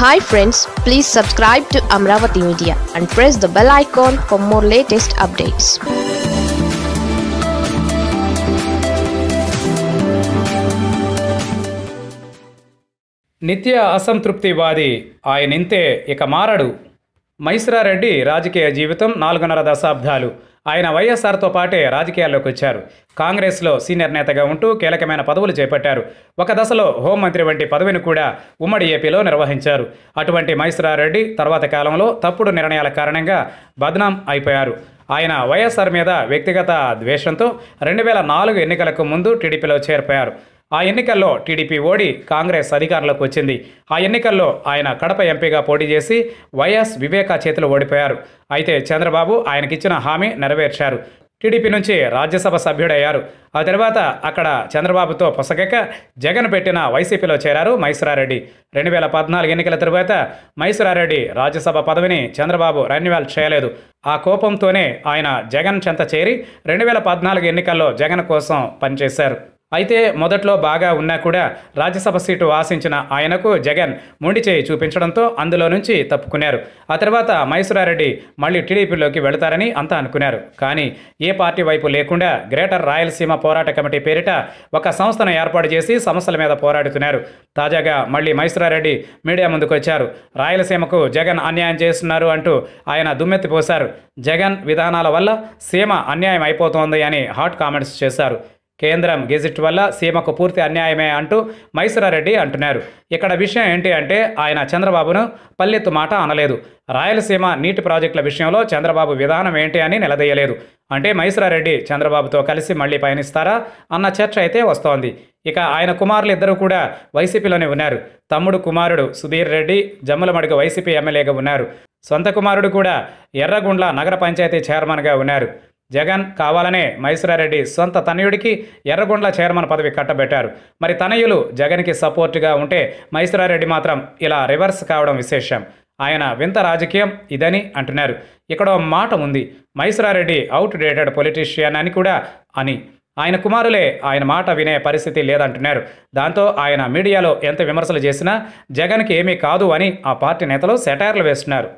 Hi friends please subscribe to Amaravati media and press the bell icon for more latest updates నిత్య అసంతృప్తివాది ఆయనింతే ఇక మారడు. మైసరారెడ్డి రాజకీయ జీవితం నాలుగున్నర దశాబ్దాలు. ఆయన వైఎస్ఆర్తో పాటే రాజకీయాల్లోకి వచ్చారు. కాంగ్రెస్లో సీనియర్ నేతగా ఉంటూ కీలకమైన పదవులు చేపట్టారు. ఒక దశలో హోంమంత్రి వంటి పదవిని కూడా ఉమ్మడి ఏపీలో నిర్వహించారు. అటువంటి మైసరారెడ్డి తర్వాత కాలంలో తప్పుడు నిర్ణయాల కారణంగా బద్నాం అయిపోయారు. ఆయన వైఎస్ఆర్ మీద వ్యక్తిగత ద్వేషంతో రెండు వేల నాలుగు ఎన్నికలకు ముందు టీడీపీలో చేరిపోయారు. ఆ ఎన్నికల్లో టీడీపీ ఓడి కాంగ్రెస్ అధికారంలోకి వచ్చింది. ఆ ఎన్నికల్లో ఆయన కడప ఎంపీగా పోటీ చేసి వైఎస్ వివేకా చేతిలో ఓడిపోయారు. అయితే చంద్రబాబు ఆయనకిచ్చిన హామీ నెరవేర్చారు. టీడీపీ నుంచి రాజ్యసభ సభ్యుడయ్యారు. ఆ తర్వాత అక్కడ చంద్రబాబుతో పొసగక జగన్ పెట్టిన వైసీపీలో చేరారు మైసూరారెడ్డి. రెండు వేల పద్నాలుగు ఎన్నికల తరువాత మైసూరారెడ్డి రాజ్యసభ పదవిని చంద్రబాబు రెన్యువల్ చేయలేదు. ఆ కోపంతోనే ఆయన జగన్ చెంత చేరి రెండు వేల పద్నాలుగు ఎన్నికల్లో జగన్ కోసం పనిచేశారు. అయితే మొదట్లో బాగా ఉన్నా కూడా రాజ్యసభ సీటు ఆశించిన ఆయనకు జగన్ మొండి చేయి చూపించడంతో అందులో నుంచి తప్పుకున్నారు. ఆ తర్వాత మైసూరారెడ్డి మళ్ళీ టీడీపీలోకి వెళతారని అంతా అనుకున్నారు. కానీ ఏ పార్టీ వైపు లేకుండా గ్రేటర్ రాయలసీమ పోరాట కమిటీ పేరిట ఒక సంస్థను ఏర్పాటు చేసి సమస్యల మీద పోరాడుతున్నారు. తాజాగా మళ్ళీ మైసూరారెడ్డి మీడియా ముందుకు వచ్చారు. రాయలసీమకు జగన్ అన్యాయం చేస్తున్నారు అంటూ ఆయన దుమ్మెత్తిపోశారు జగన్ విధానాల వల్ల సీమ అన్యాయం అయిపోతోంది అని హాట్ కామెంట్స్ చేశారు. కేంద్రం గెజిట్ వల్ల సీమకు పూర్తి అన్యాయమే అంటూ మైసూరారెడ్డి అంటున్నారు. ఇక్కడ విషయం ఏంటి అంటే ఆయన చంద్రబాబును పల్లెత్తు మాట అనలేదు. రాయలసీమ నీటి ప్రాజెక్టుల విషయంలో చంద్రబాబు విధానం ఏంటి అని నిలదీయలేదు. అంటే మైసూరారెడ్డి చంద్రబాబుతో కలిసి మళ్ళీ పయనిస్తారా అన్న చర్చ అయితే వస్తోంది. ఇక ఆయన కుమారులు ఇద్దరు కూడా వైసీపీలోనే ఉన్నారు. తమ్ముడు కుమారుడు సుధీర్ రెడ్డి జమ్ములమడుగు వైసీపీ ఎమ్మెల్యేగా ఉన్నారు. సొంత కుమారుడు కూడా ఎర్రగుండ్ల నగర పంచాయతీ చైర్మన్గా ఉన్నారు. జగన్ కావాలనే మైసూరారెడ్డి సొంత తనయుడికి ఎర్రగొండ్ల చైర్మన్ పదవి కట్టబెట్టారు. మరి తనయులు జగన్కి సపోర్టుగా ఉంటే మైసూరారెడ్డి మాత్రం ఇలా రివర్స్ కావడం విశేషం. ఆయన వింత రాజకీయం ఇదని అంటున్నారు. ఇక్కడ మాట ఉంది. మైసూరారెడ్డి అవుట్ డేటెడ్ పొలిటీషియన్ అని కూడా అని. ఆయన కుమారులే ఆయన మాట వినే పరిస్థితి లేదంటున్నారు. దాంతో ఆయన మీడియాలో ఎంత విమర్శలు చేసినా జగన్కి ఏమీ కాదు అని ఆ పార్టీ నేతలు సెటైర్లు వేస్తున్నారు.